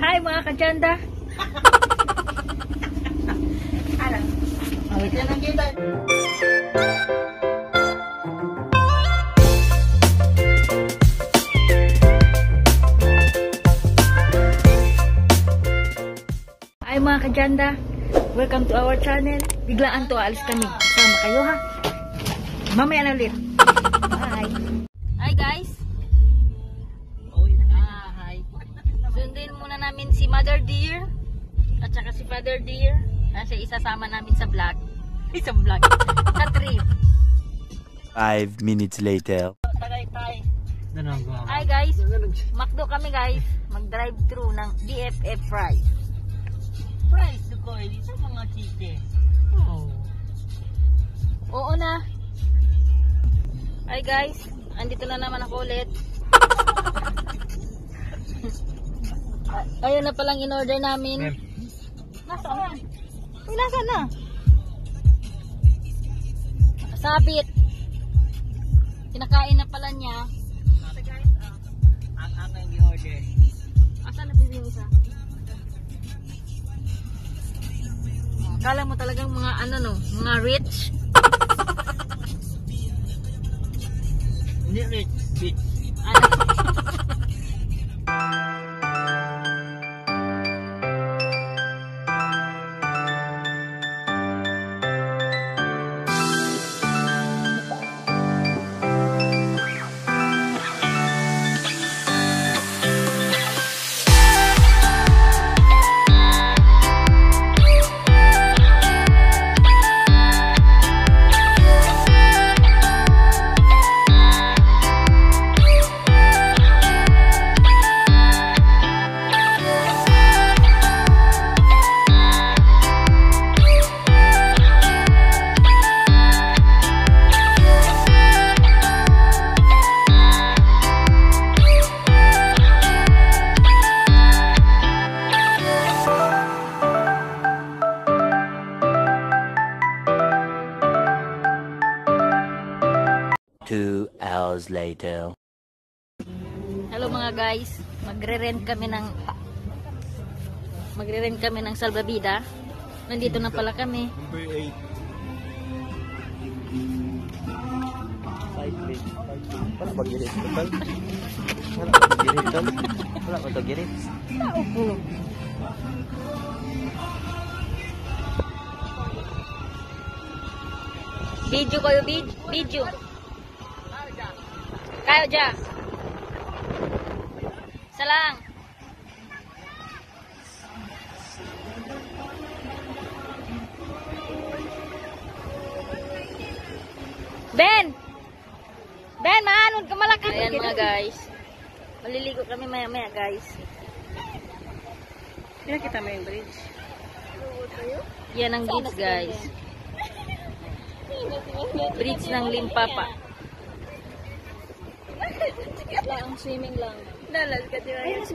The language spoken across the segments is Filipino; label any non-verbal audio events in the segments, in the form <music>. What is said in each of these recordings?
Hi mga kajanda. <laughs> Wait lang ang kita. Hi mga kajanda. Welcome to our channel. Biglaan to alis kami. Sama kayo ha. Mamaya na ulit. Mother Deer at saka si Father Deer kasi isasama namin sa vlog. <laughs> Isang vlog. sa trip. Five minutes later. Tagaytay. Nanagawa. Hi guys. Makdo kami guys. Mag-drive through ng DFF Fries. Price ko eh, sa mga chicken. Oh. Oo na. Hi guys. Andito na naman ako ulit. <laughs> Ayun na palang in-order namin. Nasaan? Uy, nasaan na? Sabit. Kinakain na pala niya. Ang aking i-order. Asan na yung isa? Kala mo talagang mga ano no, mga rich. Hindi rich, bitch. Magre-rent kami ng magre-rent kami ng salbabida. Nandito na pala kami. Number eight. Five feet. Wala ba girit? Wala ba girit? Wala ba girit? Opo. Video kayo, vid- video. Kayo dyan. Isa lang. Ben! Ben, maanod ka malaki. Ayan mga guys. Maliligo kami maya maya guys. Pinakita mo yung bridge. Yan ang bridge guys. Bridge ng Limpapa. Lang swimming lang. Dalas ka di Ay, mas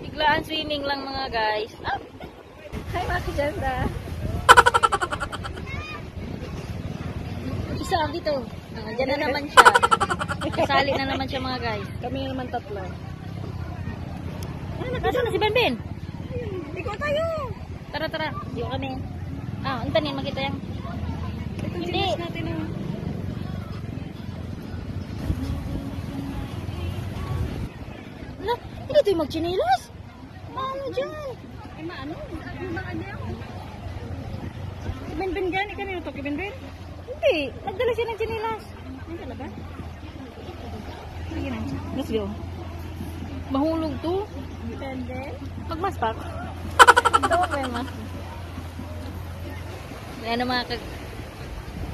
Biglaan swimming lang mga guys. Ah, Hi, mga kajanda. isa dito. Ah, Diyan na naman siya. Kasali na naman siya mga guys. Kami na naman tatlo. Ano, Nasaan na si Benben? Ikaw tayo! Tara, tara. Yung kami. Ah, antanin, makita yan. Hindi. natin ang... Ala, hindi ito yung magchinilas. Ano dyan? Ay, maano? Ano ba ano? Si Benben gani kanino to? Kay Benben? Hindi. Nagdala siya ng chinilas. Ano talaga? Let's go. Mahulog to. Benben? Magmaspak. Tawa ko yung mask. Ayan ang mga ka-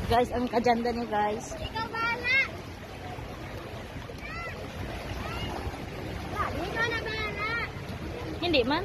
guys, ang kajanda niyo guys. Ikaw bahala! Ikaw na bahala! Hindi man.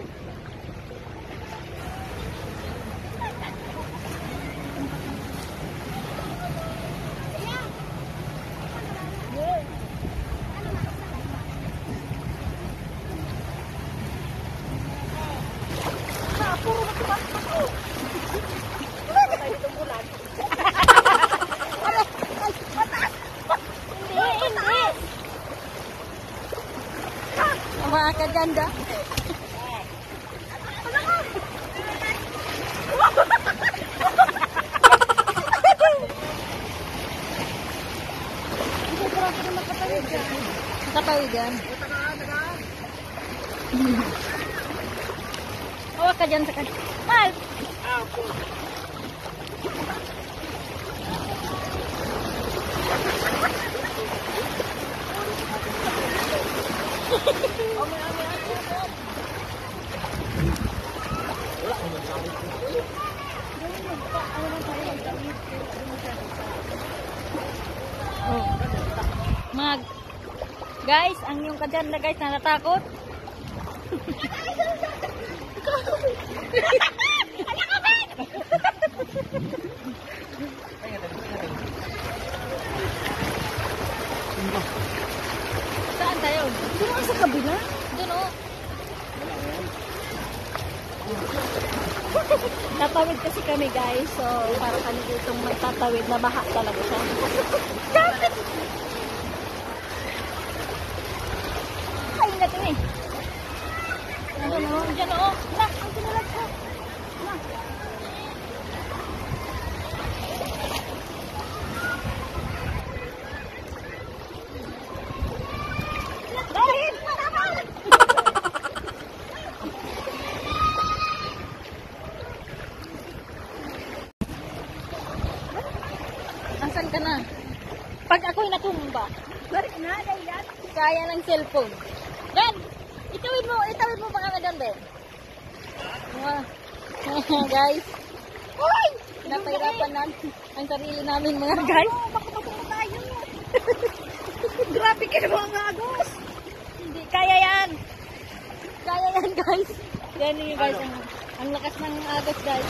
Mga kaganda. Katawigan. Hawak ka dyan sa kan. Mal! Oh. Guys, ang yung kadyan na guys na natakot. Saan tayo? Doon ako sa kabila. Doon oh. Tatawid kasi kami guys. So, para kami ditong magtatawid na baha talaga siya. <laughs> Ay, na to eh. Ano no? Diyan o. Na, ang tinalag ko. Dahil! <laughs> Asan ka na? Pag ako'y natumba, kaya ng cellphone. Dan! Itawid mo, itawid mo pa kami Dan, Ben. Guys. Uy! Napahirapan namin ang sarili namin mga guys. Oh, matuto tayo. <laughs> Grabe ka naman mga agos. Hindi, kaya yan. Kaya yan guys. Yan yung guys. Ang, ang lakas ng agos guys.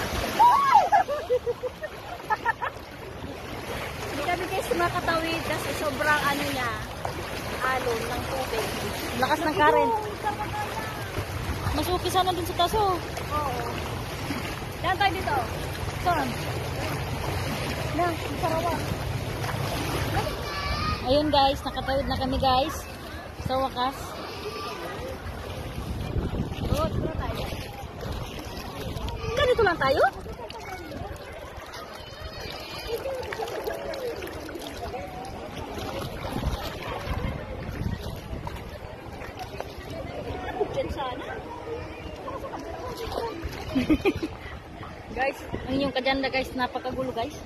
Hindi kami guys makatawid kasi sobrang ano niya, alon ng tubig. Lakas ng current. Masuki sana dun sa taso. Oo. Saan tayo dito? Saan? Na, Sarawak. Ayun guys, nakatawid na kami guys. Sa wakas. Dito na tayo. Ganito lang tayo? Diyan sana. Guys, ang inyong kadyanda guys, napakagulo guys.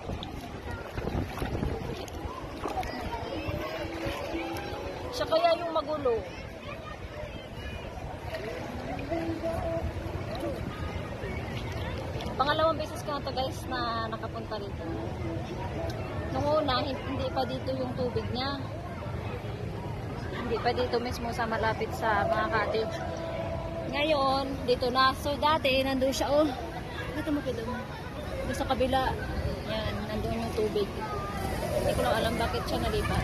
Siya kaya yung magulo. Pangalawang beses ko na to guys na nakapunta rito. Nung una, hin- hindi pa dito yung tubig niya. Hindi pa dito mismo sa malapit sa mga cottage. Ngayon, dito na. So, dati, nandun siya, oh. Dito mo doon. Doon sa kabila. Yung tubig. Hindi ko lang alam bakit siya nalipat.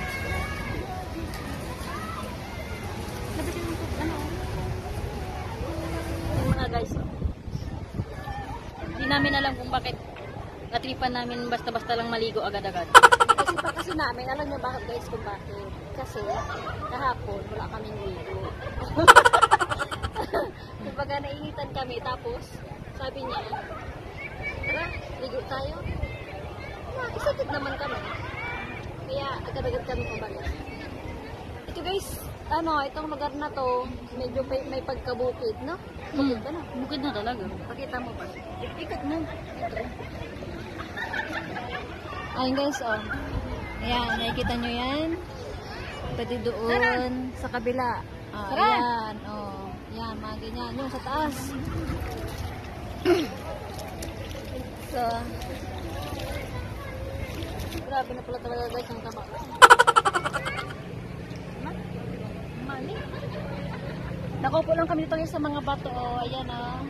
Mo ito, ano? Yung mga guys, oh. Hindi namin alam kung bakit natripan namin basta-basta lang maligo agad-agad. Kasi pa kasi namin, alam niyo bakit guys kung bakit? Kasi kahapon wala kaming ligo. <laughs> Kumbaga nainitan kami tapos sabi niya, tara, ligo tayo. Excited naman kami. Kaya agad-agad kami umalis. Ito guys, ano, itong lugar na to, medyo may, may pagkabukid, no? Bukid ba na? Bukid na talaga. Pakita mo ba? Ik- Ikat mo. Ito. Ayun guys, oh. Ayan, nakikita nyo yan? Pwede doon sa kabila. Ah, Tara! ayan, oh. Yan, mga ganyan. Yung sa taas. <clears throat> so, grabe na pala talaga guys ang taba. Mali. Nakaupo lang kami dito guys sa mga bato. Oh, ayan ah.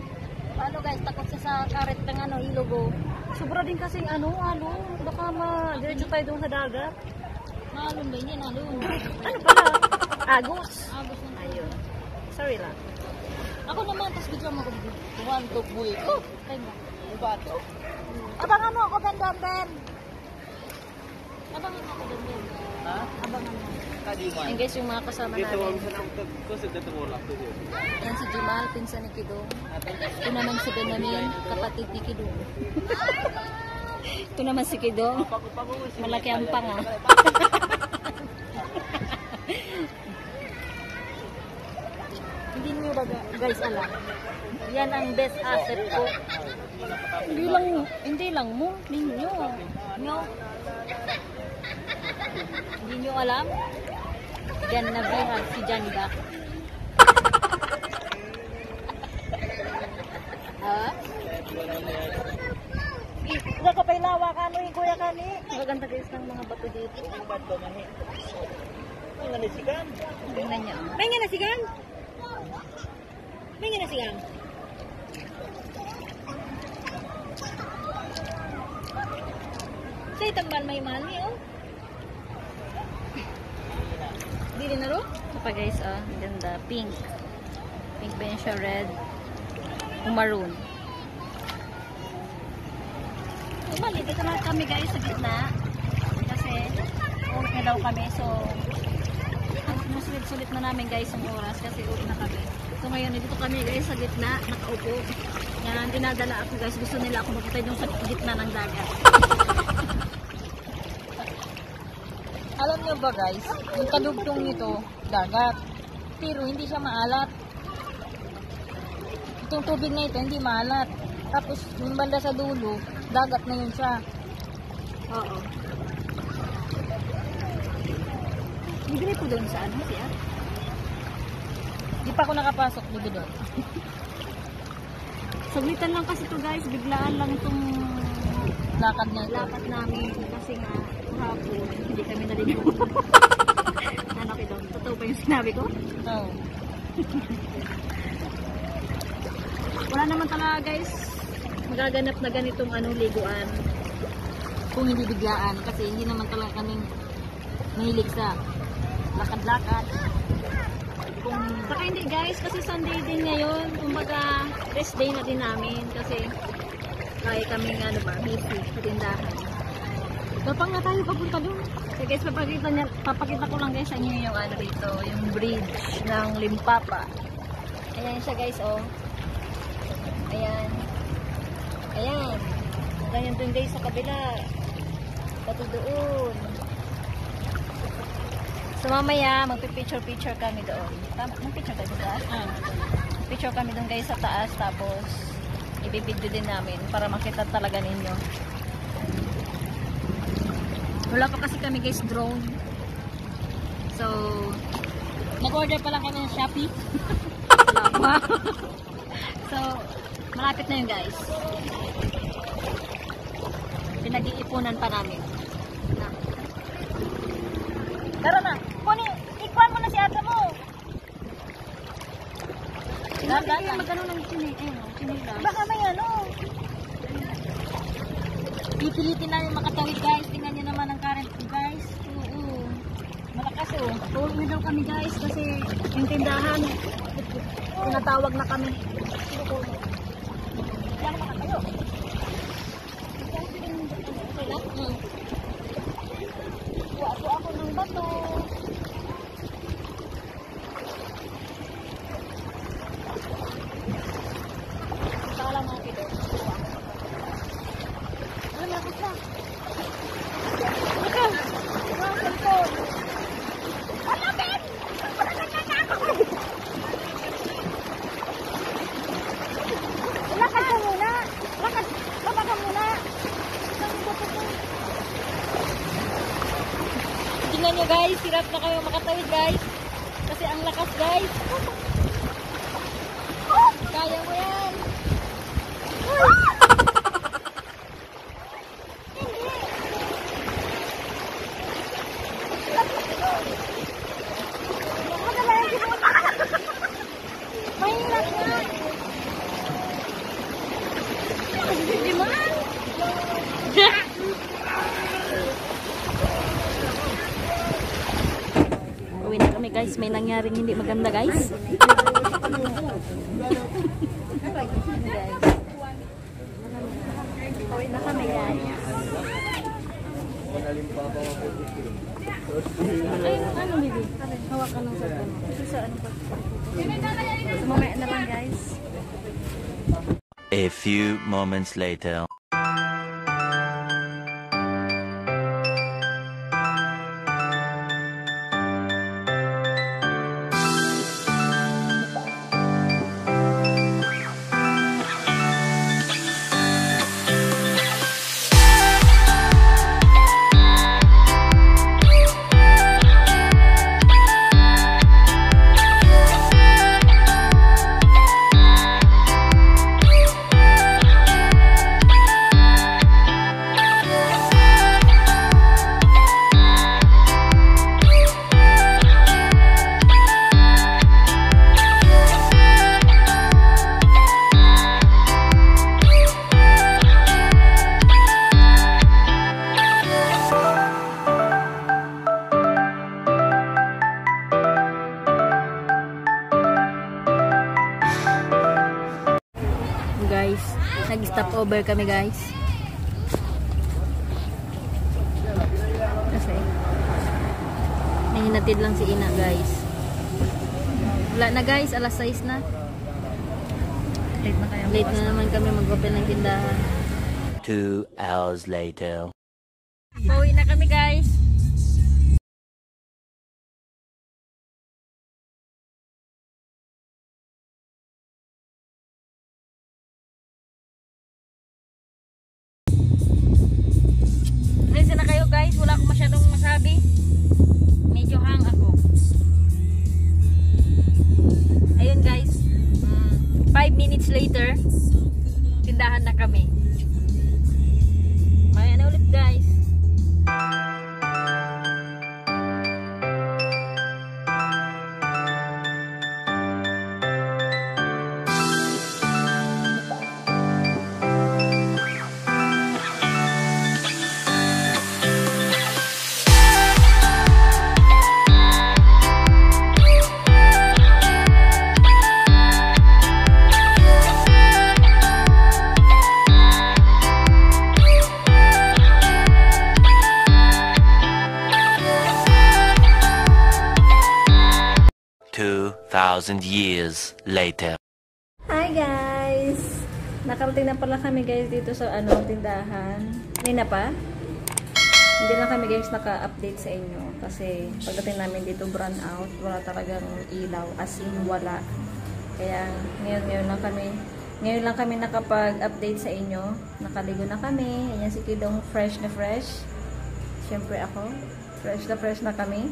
Ano guys, takot siya sa karet ng ano, ilog oh. Sobra din kasi ano, ano, baka ma-diretso tayo doon sa dagat. Maalon ba yun, <laughs> ano? Ano pala? Agos. Agos na tayo. Sorry lang. Ako naman, tas bigyan mo ko dito. One, two, buhay. Oh, tayo mo. Bato. Abangan mo ako, Ben Ben Ben. Abangan ako doon yan. Ha? Abangan mo. Kadiman. Yan guys, yung mga kasama Dito, namin. Dito, ang kusog na tumulak to siya. Yan si Jamal, pinsan ni Kidong. Ito naman si Benjamin, kapatid ni Kidong. Ito naman si Kidong. Malaki ang panga. Hindi nyo ba guys alam? Yan ang best asset ko. Hindi lang, hindi lang mo, ninyo. Nyo. Hindi nyo alam? Yan na bihag si Janda. ha? Ika ka pa'y lawa ka, ano yung kuya ka ni? Maganda guys ng mga bato dito. Ang nanisigan. Tingnan niyo. May nga nasigang? May nga nasigang? Sa itambal may mani, oh. Dili na ro? Ito pa guys, ah. Ang ganda. Pink. Pink ba yun siya? Red. O maroon. Umali, dito na kami guys sa gitna. Kasi, uwi na daw kami. So, Sulit-sulit na namin guys yung oras kasi uwi na kami. So ngayon, dito kami guys sa gitna, nakaupo. Yan, dinadala ako guys. Gusto nila ako mapunta dun sa gitna ng dagat. Alam niyo ba guys, yung kadugtong nito, dagat. Pero hindi siya maalat. Itong tubig na ito, hindi maalat. Tapos, yung banda sa dulo, dagat na yun siya. Oo. Bibili po doon sa ano siya? Di pa ako nakapasok, bibi doon. <laughs> Saglitan lang kasi to guys. Biglaan lang itong Lakad na ito. lapat namin. Kasi nga, hapon, hindi kami naligo. ano kito? Totoo pa yung sinabi ko? Oo. <laughs> Wala naman talaga guys. Magaganap na ganitong ano, liguan. Kung hindi biglaan, kasi hindi naman talaga kaming mahilig sa lakad-lakad. Kung Saka hindi guys, kasi Sunday din ngayon. Kumbaga, rest day na din namin. Kasi, kaya kami nga ano ba, busy tindahan. Kapag nga tayo papunta doon. So guys, papakita, niya, papakita ko lang guys sa inyo yung ano dito, yung bridge ng Limpapa. Ayan siya guys, oh. Ayan. Ayan. Ganyan dun guys sa kabila. Pati doon. So mamaya, magpipicture-picture kami doon. Tama, magpicture tayo sa Ah. Picture kami doon guys sa taas, tapos ibibidyo din namin para makita talaga ninyo. Wala pa kasi kami guys drone. So, Nag-order pa lang kami ng Shopee. <laughs> so, malapit na yun guys. Pinag-iipunan pa namin. Na. Tara na. Kuni, ikuan mo na si ate mo. Lang. magano ng chini, eh, no? chinilas. Baka may ano. Pipilitin namin makatawid guys. Tingnan nyo naman ang current ko guys. Oo. Malakas oh. Uuwi daw kami guys kasi yung tindahan tinatawag na kami. Diyan ka kayo. Hmm. Kuha ako ng bato. Kala mo kito. Ano na ka? Ikaw. Ikaw, cellphone. Ano, Ben? Lakad ka muna. Lakad. Baba ka muna. Tingnan nyo guys. Hirap na kayo makatawid guys. Kasi ang lakas guys. Kaya mo yan. Mahirap nga. Hindi man. Uwi na kami guys. May nangyaring hindi maganda guys. Guys. A few moments later. Kami guys. Kasi may hinatid lang si Ina guys. Wala na guys, alas 6 na. Late na kayo. Late na naman kami mag-open ng tindahan. Two hours later. Pauwi na kami guys. 2,000 years later. Hi guys! Nakarating na pala kami guys dito sa ano, tindahan. Hindi na pa? Hindi na kami guys naka-update sa inyo kasi pagdating namin dito brown out, wala talagang ilaw as in wala. Kaya ngayon ngayon lang kami ngayon lang kami nakapag-update sa inyo. Nakaligo na kami. Ayan si Kidong fresh na fresh. Siyempre ako. Fresh na fresh na kami.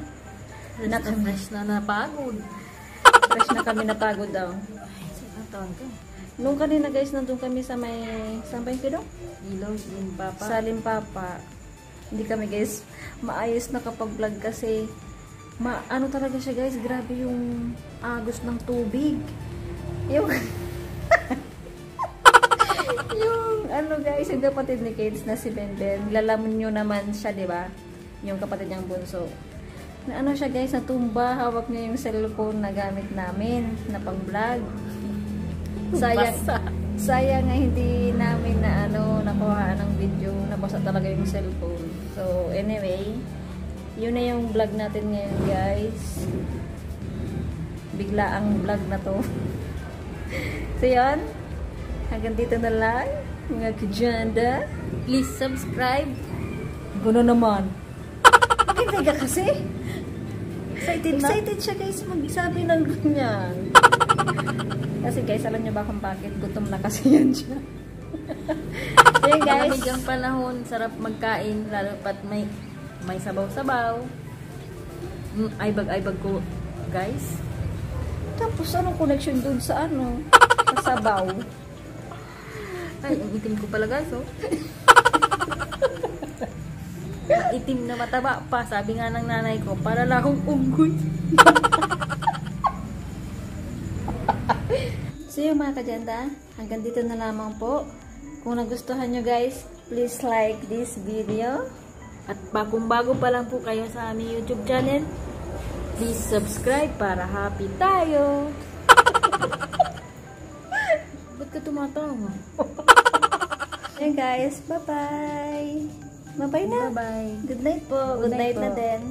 Fresh na, na fresh na napagod fresh na kami napagod daw. Nung kanina guys, nandun kami sa may, saan ba yung kidong? Ilaw, limpapa. Sa Limpapa. Hindi kami guys, maayos nakapag-vlog kasi, ma ano talaga siya guys, grabe yung agos ng tubig. Yung, <laughs> yung ano guys, yung kapatid ni Kate na si Benben, lalamon nyo naman siya, di ba? Yung kapatid niyang bunso. Na ano siya guys, natumba, hawak niya yung cellphone na gamit namin, na pang-vlog. Sayang, sayang nga hindi namin na ano, nakuha ng video, nabasa talaga yung cellphone. So, anyway, yun na yung vlog natin ngayon guys. Bigla ang vlog na to. <laughs> so, yun. Hanggang dito na lang, mga kajanda. Please subscribe. Gano naman. <laughs> Hindi ka kasi. Excited, Excited siya guys magsabi ng ganyan. <laughs> kasi guys, alam niyo ba kung bakit? Gutom na kasi yan siya. so <laughs> yun guys. Malamig ang panahon, sarap magkain, lalo pat may may sabaw-sabaw. Mm, Aybag-aybag ko, guys. Tapos anong connection dun sa ano? <laughs> Sa sabaw. Ay, ang itim ko pala, guys, oh. Itim na mataba pa, sabi nga ng nanay ko, para lang akong unggoy. <laughs> So yun mga kajanda, hanggang dito na lamang po. Kung nagustuhan nyo guys, please like this video. At bagong bago pa lang po kayo sa aming YouTube channel, please subscribe para happy tayo. <laughs> Ba't ka tumatawa? Ayan guys, bye-bye! Bye-bye na! Bye-bye. Good night po! Good, Good night night, na po. din!